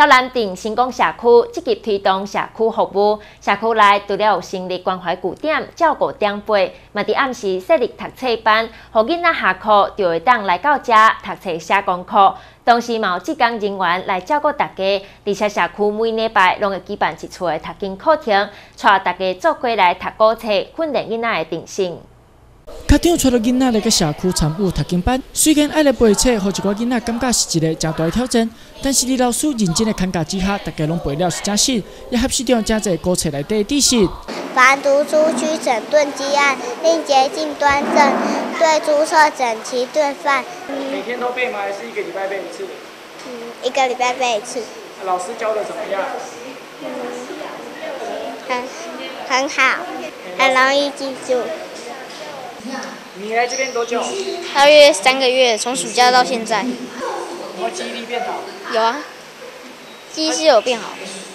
到南定成功社区积极推动社区服务，社区内除了有成立关怀据点、照顾长辈，嘛伫暗时设立读册班，互囡仔下课就会当来到遮读册写功课。同时，嘛有职工人员来照顾大家，而且社区每礼拜拢会举办一次的读经课程，带大家做过来读古册，训练囡仔的定性。家长带着囡仔来个社区参与读经班，虽然爱来背册，互一个囡仔感觉是一个真大的挑战，但是李老师认真的看教之下，大家拢背了是真实，也合适着真侪古册内底知识。凡读书需整顿积案，令洁净端正，对朱色整齐顿饭。每天都背吗？还是一个礼拜背一次？嗯，一个礼拜背一次。老师教的怎么样？嗯，很很好，很容易记住。你来这边多久？大约三个月，从暑假到现在。有记忆力变好？有啊，记忆是有变好。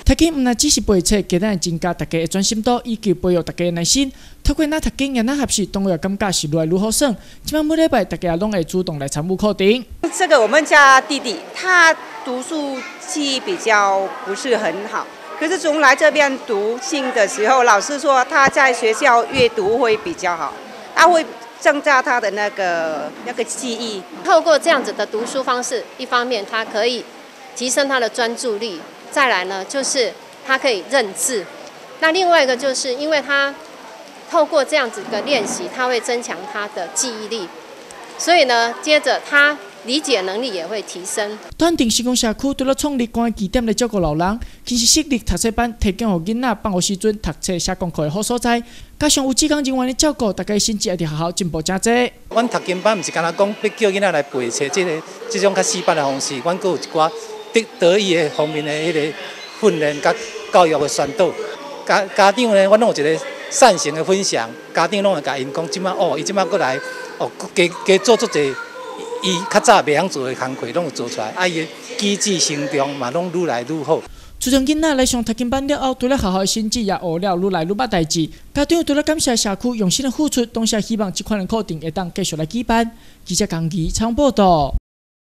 读经毋但只是背册，增加大家的专心度，以及培育大家的耐心。透过那读经，也那合适，同学感觉是愈来愈好耍。即摆每礼拜大家拢会主动来参与课程。这个我们家弟弟，他读书记忆比较不是很好，可是从来这边读经的时候，老师说他在学校阅读会比较好，他会。增加他的那个那个记忆。透过这样子的读书方式，一方面他可以提升他的专注力，再来呢就是他可以认字。那另外一个就是因为他透过这样子的练习，他会增强他的记忆力。所以呢，接着他。理解能力也会提升。端定施工社区除了创立关爱据点来照顾老人，其实设立读册班，提供给囡仔放学时阵读册写功课的好所在。加上有志工人员的照顾，大家心智也伫学校进步真多。阮读经班毋是干那讲要叫囡仔来背册，即个即种较死板的方式，阮阁有一寡得得意的方面的迄个训练甲教育的宣导。家家长呢，阮拢有一个善行的分享，家长拢会甲因讲，即摆哦，伊即摆过来哦，加加做做者。伊较早袂晓做的工课，拢有做出来。啊，伊的机智行动嘛，拢愈来愈好。自从囡仔来上读经班了后，除了好好的成绩也学了愈来愈捌代志。家长除了感谢社区用心的付出，同时希望这款的课程会当继续来举办。记者江吉昌报道。